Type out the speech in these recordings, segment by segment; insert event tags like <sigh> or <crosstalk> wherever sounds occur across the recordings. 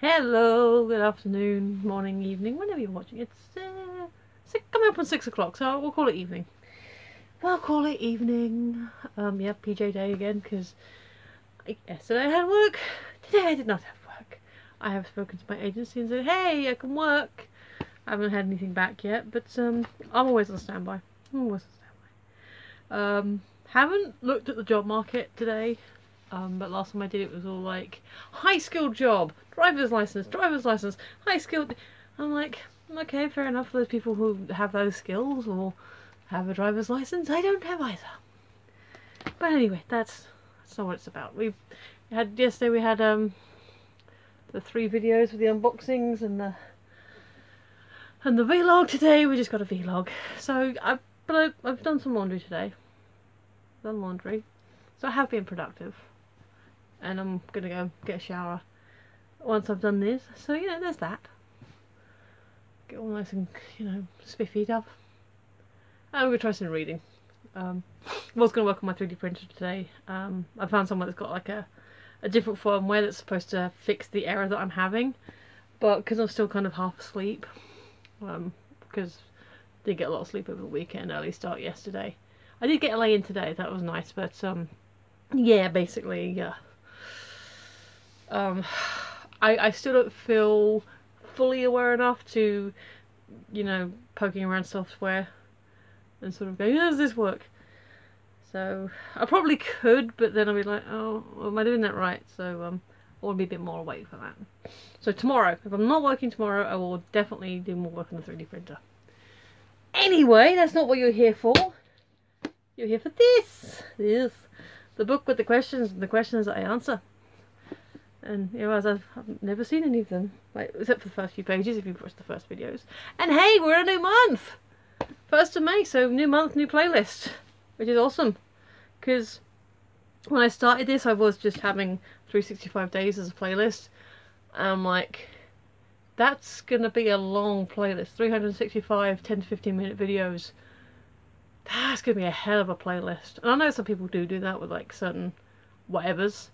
Hello, good afternoon, morning, evening, whenever you're watching. It's uh, six, coming up on six o'clock, so we'll call it evening. We'll call it evening. Um, yeah, PJ day again because yesterday I had work. Today I did not have work. I have spoken to my agency and said, "Hey, I can work." I haven't had anything back yet, but um, I'm always on standby. I'm always on standby. Um, haven't looked at the job market today. Um, but last time I did it was all like high skilled job, driver's license, driver's license, high skilled. I'm like, okay, fair enough for those people who have those skills or have a driver's license. I don't have either. But anyway, that's that's not what it's about. We had yesterday we had um the three videos with the unboxings and the and the vlog today. We just got a vlog. So I but I, I've done some laundry today. Done laundry, so I have been productive and I'm gonna go get a shower once I've done this. So you know, there's that. Get all nice and you know spiffied up. And I'm gonna try some reading. Um, I was gonna work on my 3D printer today. Um, I found someone that's got like a a different firmware that's supposed to fix the error that I'm having, but because I'm still kind of half asleep, um, because I did get a lot of sleep over the weekend, early start yesterday. I did get a lay in today, that was nice, but um, yeah, basically, yeah um, I, I still don't feel fully aware enough to, you know, poking around software and sort of going, how does this work? So I probably could, but then I'd be like, oh, am I doing that right? So um, I want to be a bit more awake for that. So tomorrow, if I'm not working tomorrow, I will definitely do more work on the 3D printer. Anyway, that's not what you're here for. You're here for this. This. The book with the questions and the questions that I answer. And you know, as I've, I've, never seen any of them, like except for the first few pages if you've watched the first videos. And hey, we're a new month, first of May, so new month, new playlist, which is awesome. Because when I started this, I was just having 365 days as a playlist. And I'm like, that's gonna be a long playlist, 365 10 to 15 minute videos. That's gonna be a hell of a playlist. And I know some people do do that with like certain whatevers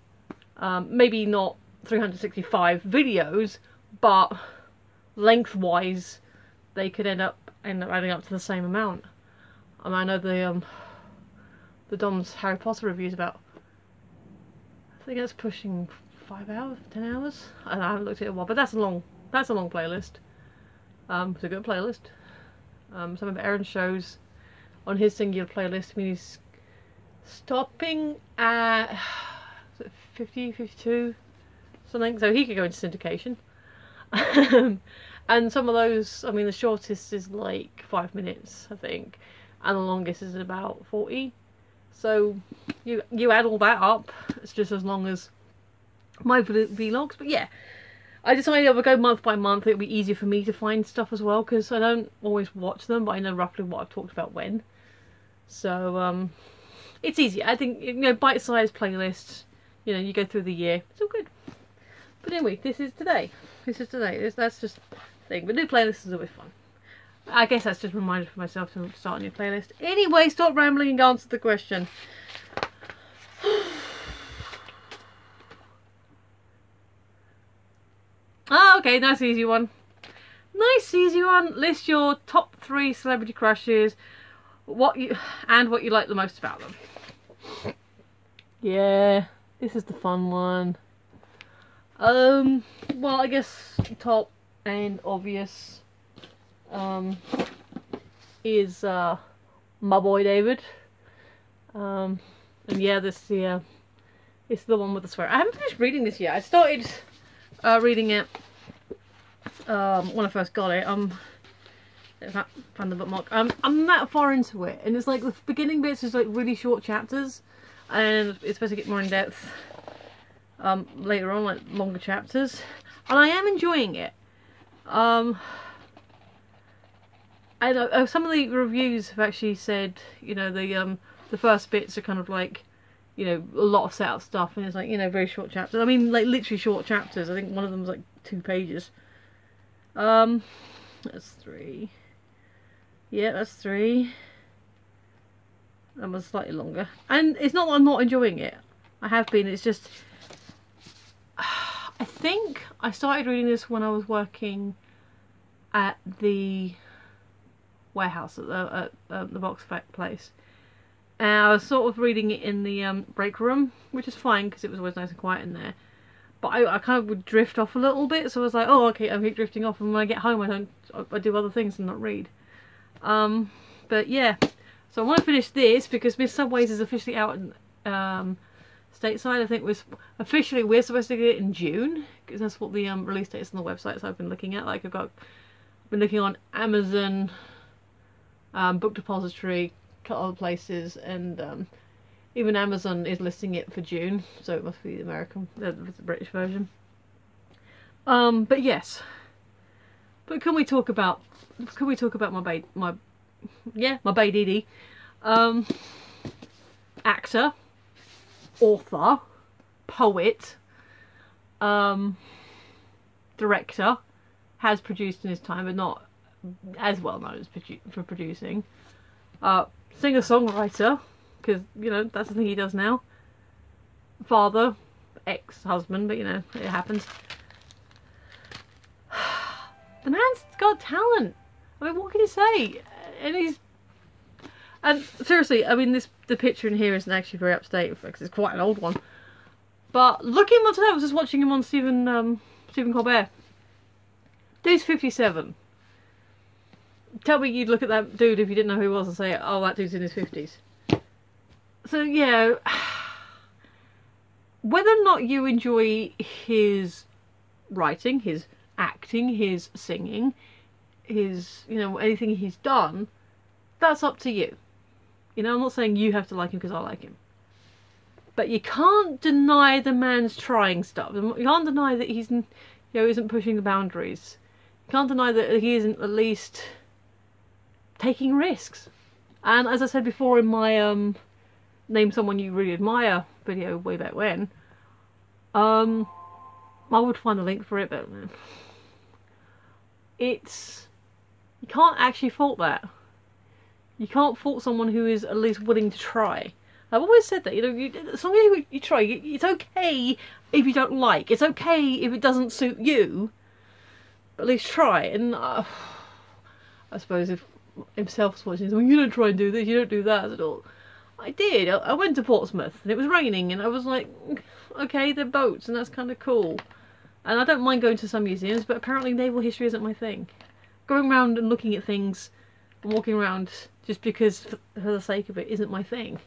um, maybe not 365 videos, but lengthwise they could end up end up adding up to the same amount. I mean, I know the um, the Dom's Harry Potter reviews about. I think it's pushing five hours, ten hours. I haven't looked at it a while, but that's a long that's a long playlist. Um, it's a good playlist. Um, some of Aaron's shows on his singular playlist. I mean, he's stopping at 50, 52, something. So he could go into syndication. and some of those, I mean, the shortest is like five minutes, I think, and the longest is about 40. So you you add all that up, it's just as long as my vlogs. But yeah, I decided I would go month by month. It would be easier for me to find stuff as well because I don't always watch them, but I know roughly what I've talked about when. So um, it's easy. I think you know bite-sized playlists you know, you go through the year. It's all good. But anyway, this is today. This is today. This, that's just thing. But new playlist is always fun. I guess that's just a reminder for myself to start a new playlist. Anyway, stop rambling and answer the question. <sighs> ah, okay, nice easy one. Nice easy one. List your top three celebrity crushes, what you <sighs> and what you like the most about them. Yeah. This is the fun one. Um, well, I guess top and obvious um, is uh, my boy David. Um, and yeah, this yeah, it's the one with the swear. I haven't finished reading this yet. I started uh, reading it um, when I first got it. Um, found the bookmark. Um, I'm that far into it, and it's like the beginning bits is like really short chapters and it's supposed to get more in depth um, later on, like longer chapters. And I am enjoying it. Um, I know uh, some of the reviews have actually said, you know, the um, the first bits are kind of like, you know, a lot of setup stuff, and it's like, you know, very short chapters. I mean, like literally short chapters. I think one of them was like two pages. Um, that's three. Yeah, that's three. That was slightly longer. And it's not that I'm not enjoying it. I have been. It's just... <sighs> I think I started reading this when I was working at the warehouse at the, at, the box place. And I was sort of reading it in the um, break room, which is fine because it was always nice and quiet in there. But I, I kind of would drift off a little bit, so I was like, oh, okay, I'm keep drifting off, and when I get home, I don't, I do other things and not read. Um, but yeah, so I want to finish this because Miss Subways is officially out in um, stateside. I think was officially we're supposed to get it in June because that's what the um, release date is on the website. So I've been looking at like I've got been looking on Amazon, um, Book Depository, a couple other places, and um, even Amazon is listing it for June. So it must be the American, the, British version. Um, but yes. But can we talk about? Can we talk about my baby? My yeah, my baby Um, actor author, poet, um, director, has produced in his time, but not as well known as produ for producing. Uh, singer songwriter, because you know that's the thing he does now. Father, ex husband, but you know it happens. <sighs> The man's got talent. I mean, what can you say? And he's and seriously, I mean, this the picture in here isn't actually very up to date because it's quite an old one. But looking at him I was just watching him on Stephen um, Stephen Colbert. Dude's 57. Tell me you'd look at that dude if you didn't know who he was and say, oh, that dude's in his 50s. So, yeah, <sighs> whether or not you enjoy his writing, his acting, his singing, his, you know, anything he's done, that's up to you. You know, I'm not saying you have to like him because I like him. But you can't deny the man's trying stuff. You can't deny that he's, you know, isn't pushing the boundaries. You can't deny that he isn't at least taking risks. And as I said before in my um, name someone you really admire video way back when, um, I would find the link for it, but it's you can't actually fault that. You can't fault someone who is at least willing to try. I've always said that, you know, you, as long as you, you try, you, it's okay if you don't like. It's okay if it doesn't suit you. But at least try. And uh, I suppose if himself was watching, well, you don't try and do this, you don't do that at all. I did. I, I went to Portsmouth and it was raining and I was like, okay, they're boats and that's kind of cool. And I don't mind going to some museums, but apparently naval history isn't my thing. Going around and looking at things and walking around just because for, the sake of it isn't my thing.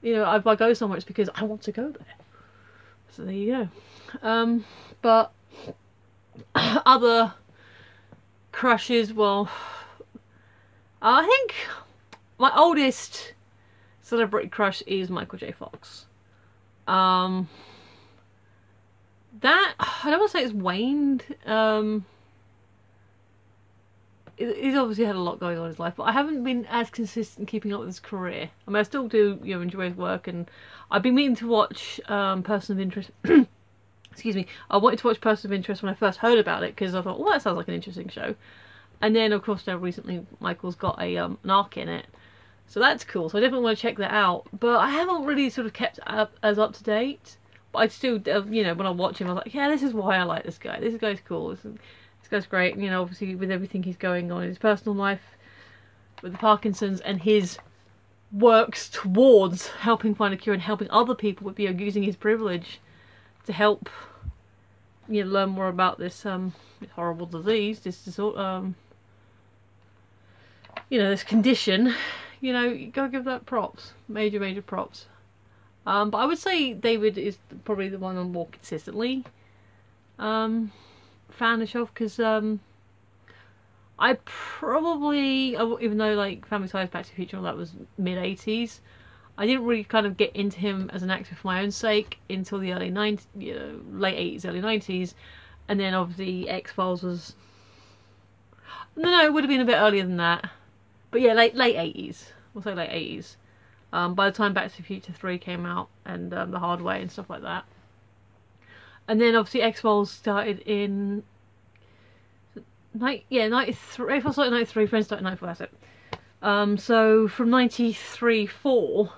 You know, if I go somewhere it's because I want to go there. So there you go. Um, but <coughs> other crushes, well, I think my oldest celebrity crush is Michael J. Fox. Um, that I don't want to say it's waned. Um, he's obviously had a lot going on in his life, but I haven't been as consistent keeping up with his career. I mean, I still do, you know, enjoy his work, and I've been meaning to watch um, Person of Interest. <coughs> excuse me. I wanted to watch Person of Interest when I first heard about it because I thought, well, that sounds like an interesting show. And then, of course, now recently Michael's got a um, an arc in it, so that's cool. So I definitely want to check that out. But I haven't really sort of kept up as up to date. But I still, uh, you know, when I watch him, I was like, yeah, this is why I like this guy. This guy's cool. This is, guy's great. You know, obviously with everything he's going on in his personal life, with the Parkinson's, and his works towards helping find a cure and helping other people with you know, using his privilege to help you know, learn more about this um horrible disease, this disorder, um, you know, this condition. You know, you gotta give that props, major, major props. Um, but I would say David is probably the one on more consistently. Um, fanish of because um, I probably, even though like Family Ties, Back to the Future, all that was mid 80s, I didn't really kind of get into him as an actor for my own sake until the early 90s, you know, late 80s, early 90s, and then obviously X Files was. No, no, it would have been a bit earlier than that, but yeah, late late 80s. We'll say late 80s. Um, by the time Back to the Future 3 came out and um, The Hard Way and stuff like that. And then obviously X Files started in night yeah, ninety three X Files started ninety three, Friends started ninety four, that's it. Um so from ninety three four,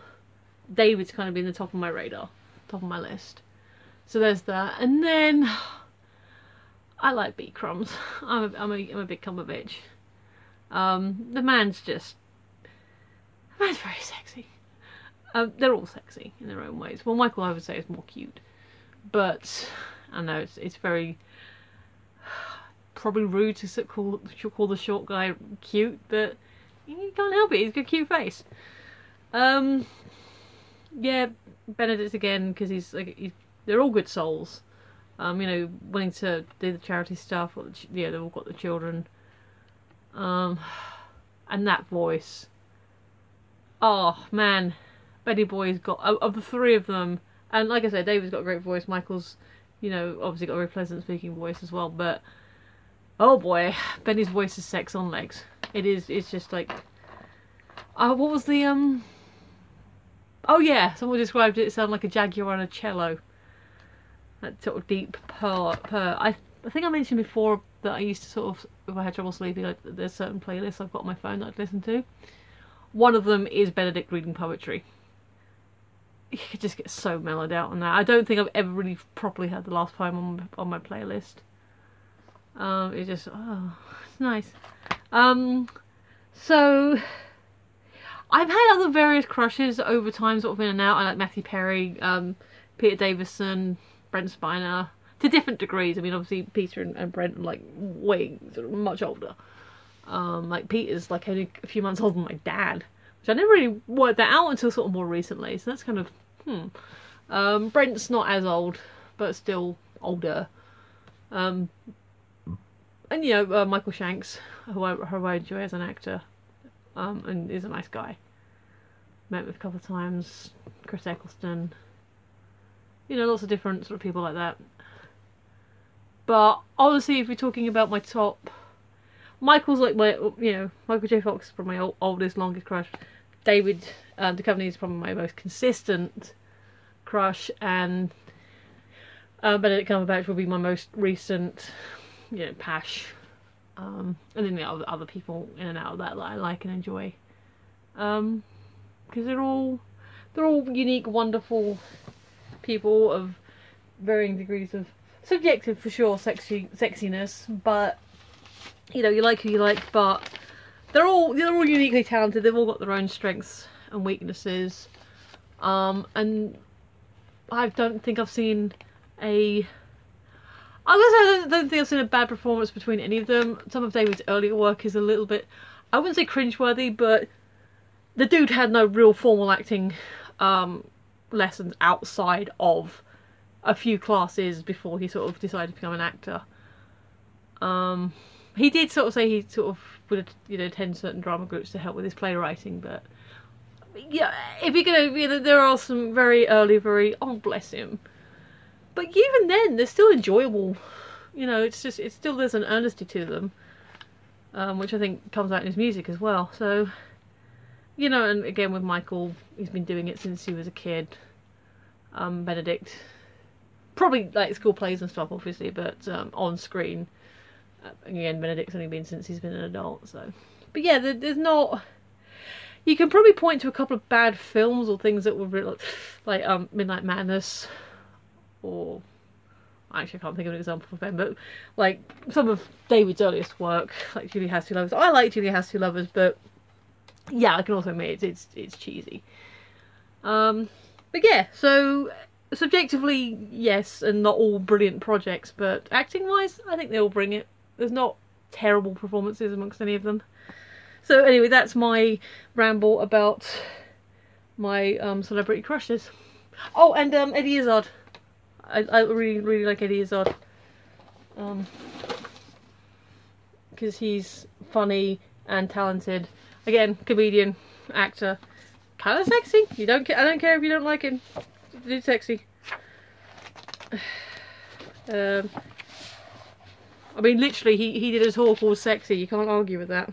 David's kind of been the top of my radar, top of my list. So there's that, and then I like beat crumbs. <laughs> I'm a, I'm a, I'm a big Cumberbitch. Um, the man's just the man's very sexy. Um, they're all sexy in their own ways. Well, Michael I would say is more cute, but I know it's it's very <sighs> probably rude to call call the short guy cute, but you can't help it. He's got a cute face. Um, yeah, Benedict again because he's like he's, they're all good souls. Um, you know, wanting to do the charity stuff. Or, yeah, they've all got the children. Um, and that voice. Oh man, Benny Boy's got of the three of them, and like I said, David's got a great voice. Michael's, you know, obviously got a very pleasant speaking voice as well. But oh boy, Benny's voice is sex on legs. It is. It's just like. Uh, what was the um? Oh yeah, someone described it. It sounded like a jaguar on a cello. That sort of deep purr. purr. I I think I mentioned before that I used to sort of, if I had trouble sleeping, like, there's certain playlists I've got on my phone that I'd listen to. One of them is Benedict reading poetry. You could just get so mellowed out on that. I don't think I've ever really properly had the last poem on on my playlist. Um, it's just oh, it's nice. Um, so I've had other various crushes over time, sort of in and out. I like Matthew Perry, um, Peter Davison, Brent Spiner, to different degrees. I mean, obviously Peter and, and Brent are like way sort of much older. Um, like Peter's like only a few months older than my dad, which I never really worked that out until sort of more recently. So that's kind of hmm. Um, Brent's not as old, but still older. Um, and you know uh, Michael Shanks, who I, who I enjoy as an actor, um, and is a nice guy. Met with a couple of times. Chris Eccleston. You know, lots of different sort of people like that. But obviously, if we're talking about my top, Michael's like my, you know, Michael J. Fox is probably my oldest, longest crush. David um, Duchovny is probably my most consistent crush, and uh, Benedict Cumberbatch will be my most recent, you know, pash. Um, and then the other, other people in and out of that that I like and enjoy. Um, because they're all they're all unique, wonderful people of varying degrees of subjective for sure sexy sexiness, but you know, you like who you like, but they're all they're all uniquely talented. They've all got their own strengths and weaknesses. Um, and I don't think I've seen a I don't think I've seen a bad performance between any of them. Some of David's earlier work is a little bit, I wouldn't say cringeworthy, but the dude had no real formal acting um, lessons outside of a few classes before he sort of decided to become an actor. Um, he did sort of say he sort of would you know attend certain drama groups to help with his playwriting, but yeah, if you're gonna, you know, there are some very early, very oh bless him, but even then they're still enjoyable. You know, it's just it's still there's an earnesty to them, um, which I think comes out in his music as well. So, you know, and again with Michael, he's been doing it since he was a kid. Um, Benedict probably like school plays and stuff, obviously, but um, on screen. Again, Benedict's only been since he's been an adult, so. But yeah, there, there's not. You can probably point to a couple of bad films or things that were really, like um, Midnight Madness, or I actually I can't think of an example for them, but like some of David's earliest work, like Julia Has Two Lovers. I like Julia Has Two Lovers, but yeah, I can also admit it's it's, it's cheesy. Um, but yeah, so subjectively, yes, and not all brilliant projects, but acting wise, I think they all bring it. There's not terrible performances amongst any of them. So anyway, that's my ramble about my um, celebrity crushes. Oh, and um, Eddie Izzard. I, I really, really like Eddie Izzard. Um, because he's funny and talented. Again, comedian, actor, kind of sexy. You don't. I don't care if you don't like him dude sexy. <sighs> Um, I mean, literally, he, he did a talk called Sexy. You can't argue with that.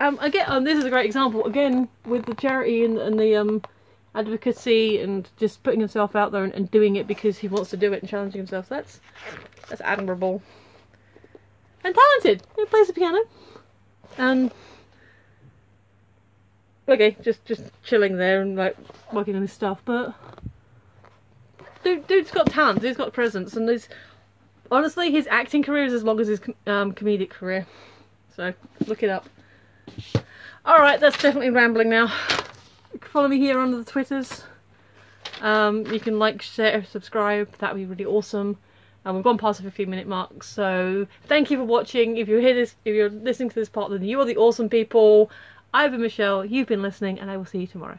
Um, again, um, this is a great example. Again, with the charity and, and the um, advocacy and just putting himself out there and, and, doing it because he wants to do it and challenging himself. That's that's admirable and talented. He plays the piano. And okay, just just chilling there and like working on his stuff, but dude, dude's got talent. Dude's got presence, and there's honestly his acting career is as long as his um, comedic career. So look it up. All right, that's definitely rambling now. Follow me here under the Twitters. Um, you can like, share, subscribe. That'd be really awesome. And we've gone past the 15 minute mark, so thank you for watching. If you're here this, if you're listening to this part, then you are the awesome people. I've been Michelle. You've been listening, and I will see you tomorrow.